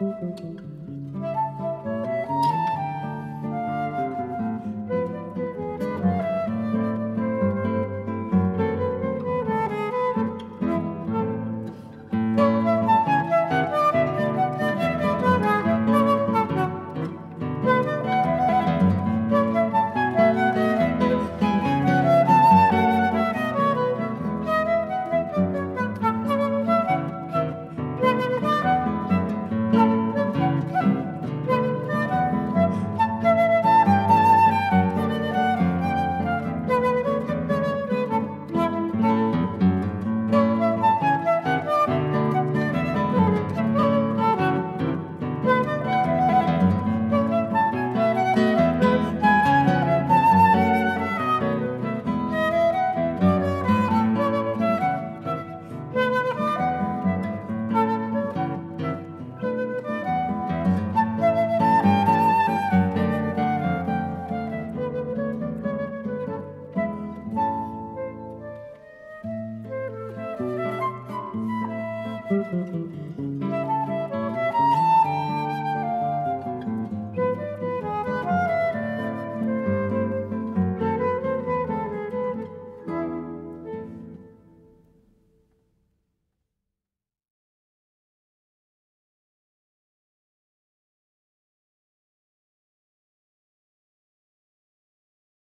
Mm-hmm.